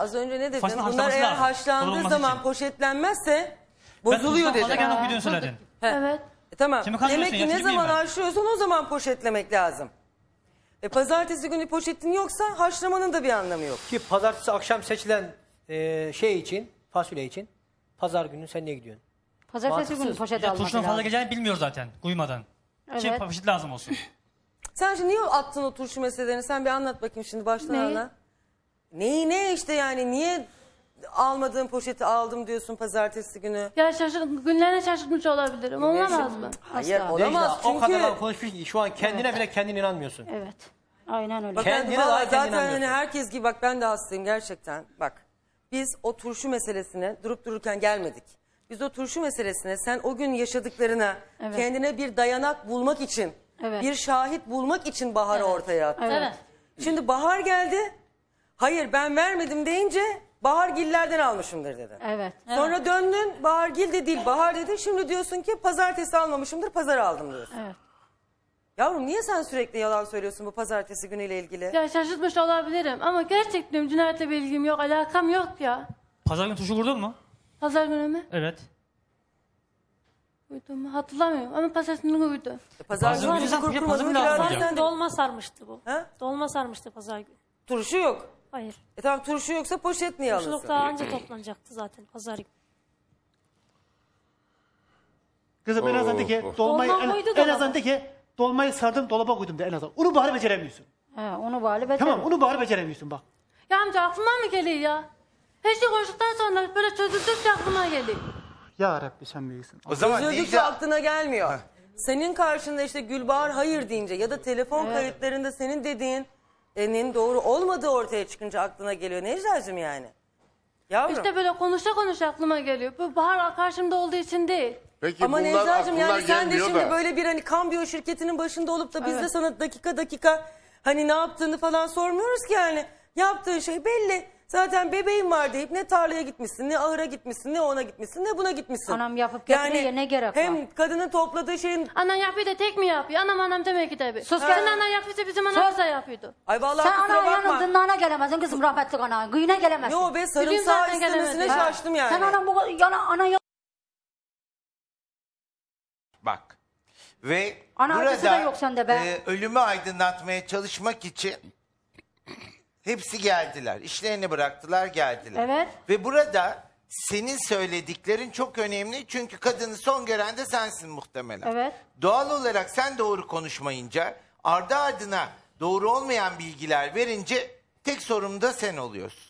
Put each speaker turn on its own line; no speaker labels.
Az önce ne dedin?
Fazla
Bunlar
haşlaması
eğer
lazım,
haşlandığı zaman
için.
poşetlenmezse bozuluyor dedin.
gelmek okuduğunu söyledin.
Evet.
E, tamam.
Şimdi
Demek ki
ya,
ne zaman haşlıyorsan o zaman poşetlemek lazım. E pazartesi günü poşetin yoksa haşlamanın da bir anlamı yok.
Ki pazartesi akşam seçilen e, şey için, fasulye için pazar günü sen niye gidiyorsun?
Pazartesi
Mantıksız.
günü poşet
Ya
almak
turşunun fazla
lazım.
geleceğini bilmiyor zaten uyumadan. Ki
Evet.
poşet lazım olsun.
Sen şimdi niye attın o turşu meselelerini? Sen bir anlat bakayım şimdi baştan
Neyi?
ana. Neyi ne işte yani niye almadığın poşeti aldım diyorsun pazartesi günü?
Ya şaşır, günlerine şaşırtmış olabilirim. Olamaz mı?
Hayır
Asla.
olamaz
Necla, O kadar
çünkü.
konuşmuş ki şu an kendine bile kendin inanmıyorsun.
Evet. Aynen öyle.
Bak
Kendine
ben, vallahi
kendin
zaten hani herkes gibi bak ben de hastayım gerçekten. Bak biz o turşu meselesine durup dururken gelmedik. Biz o turşu meselesine sen o gün yaşadıklarına
Evet.
kendine bir dayanak bulmak için,
Evet.
bir şahit bulmak için Bahar'ı ortaya attın.
Evet.
Şimdi Bahar geldi. Hayır ben vermedim deyince Bahar Giller'den almışımdır dedi.
Evet.
Sonra döndün Bahar Gil de değil Bahar dedi. Şimdi diyorsun ki pazartesi almamışımdır pazar aldım diyorsun.
Evet.
Yavrum niye sen sürekli yalan söylüyorsun bu pazartesi günüyle ilgili?
Ya şaşırtmış olabilirim ama gerçekten cinayetle bir ilgim yok, alakam yok ya.
Pazar günü turşu vurdun mu?
Pazar günü mü?
Evet.
Uydum mu? Hatırlamıyorum ama pazar günü uydu.
Pazar
Pazar
günü
sen-
kurtulmadın
pazar günü
Dolma sarmıştı bu.
Ha?
Dolma sarmıştı pazar günü.
Turşu yok.
Hayır.
E tamam turşu yoksa poşet niye alınsın?
Kuşluk daha önce toplanacaktı zaten pazar günü.
Kızım en azından de ki dolmayı
Dolma
en,
koydu
en
dolaba.
azından de ki dolmayı sardım dolaba koydum de en azından. Onu bari beceremiyorsun.
He, onu bari becer.
Tamam onu bari beceremiyorsun bak.
Ya amca aklıma mı geliyor ya? Her şey konuştuktan sonra böyle çözüldükçe aklıma geliyor.
Ya Rabbi sen büyüksün.
O zaman
Çözüldükçe
Necla,
aklına gelmiyor. Senin karşında işte Gülbahar hayır deyince ya da telefon kayıtlarında senin dediğin enin doğru olmadığı ortaya çıkınca aklına geliyor. Necla'cığım yani. Yavrum.
İşte böyle konuşa konuşa aklıma geliyor. Bu bahar karşımda olduğu için değil.
peki
Ama
bunlar
Necla'cığım
aklına
yani sen de
gelmiyor
şimdi
da.
böyle bir hani kambiyo şirketinin başında olup da biz de sana dakika dakika hani ne yaptığını falan sormuyoruz ki yani. Yaptığın şey belli. Zaten bebeğin var deyip ne tarlaya gitmişsin, ne ahıra gitmişsin, ne ona gitmişsin, ne buna gitmişsin.
Anam yapıp getiriyor, ne gerek
hem
var?
kadının topladığı şeyin...
Anan yapıyor da tek mi yapıyor? Anam anam demek ki tabii.
Sus
Senin anan yapıyorsa bizim anamız da yapıyordu.
Ay vallahi
Sen
kusura
ana
bakma.
yanındın ana gelemezsin kızım rahmetli ana. Kıyına gelemezsin.
Ne o be sarımsağı
zaten
istemesine
gelemedim.
şaştım yani.
Sen anam bu yana ana yan-
Bak. Ve
Ana acısı da
burada
yok sende be.
e, ölümü aydınlatmaya çalışmak için hepsi geldiler. İşlerini bıraktılar geldiler.
Evet.
Ve burada senin söylediklerin çok önemli. Çünkü kadını son gören de sensin muhtemelen.
Evet.
Doğal olarak sen doğru konuşmayınca ardı ardına doğru olmayan bilgiler verince tek sorumlu da sen oluyorsun.